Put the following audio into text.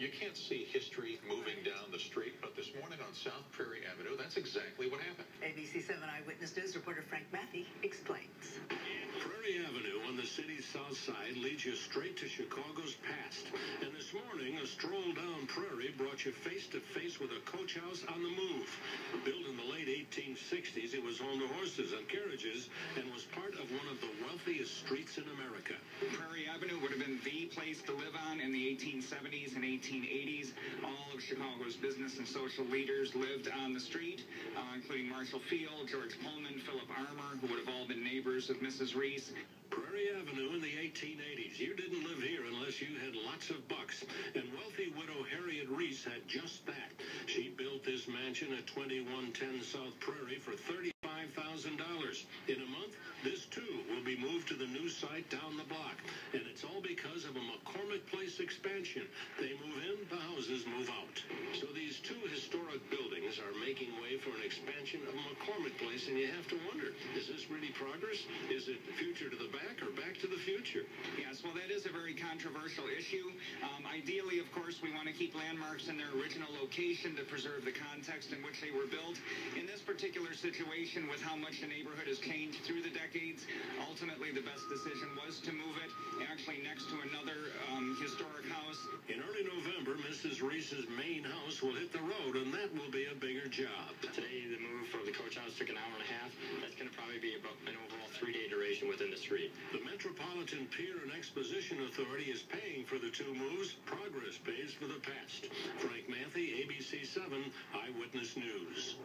You can't see history moving down the street, but this morning on South Prairie Avenue, that's exactly what happened. ABC 7 Eyewitness News reporter Frank Mathie explains. Prairie Avenue on the city's south side leads you straight to Chicago's past. And this morning, a stroll down Prairie brought you face to face with a coach house on the move. Built in the late 1860s, it was home to horses and carriages and was part of one of the wealthiest streets in America. Prairie Avenue would have been the place to live on in the 1870s and 1880s. All of Chicago's business and social leaders lived on the street, uh, including Marshall Field, George Pullman, Philip Armour, who would have all been neighbors of Mrs. Rees. Prairie Avenue in the 1880s. You didn't live here unless you had lots of bucks. And wealthy widow Harriet Rees had just that. She built this mansion at 2110 South Prairie for $35,000. In a the new site down the block. And it's all because of a McCormick Place expansion. They move in, the houses move out. Expansion of McCormick Place, and you have to wonder, is this really progress? Is it future to the back or back to the future? Yes, well, that is a very controversial issue. Um, ideally, of course, we want to keep landmarks in their original location to preserve the context in which they were built. In this particular situation, with how much the neighborhood has changed through the decades, ultimately the best decision was to move it actually next to another um, historic house. In early November, Mrs. Rees's main house will hit the road, and that will be a bigger job. Today, the move for the coach house took an hour and a half. That's going to probably be about an overall three-day duration within the street. The Metropolitan Pier and Exposition Authority is paying for the two moves. Progress pays for the past. Frank Mathie, ABC 7 Eyewitness News.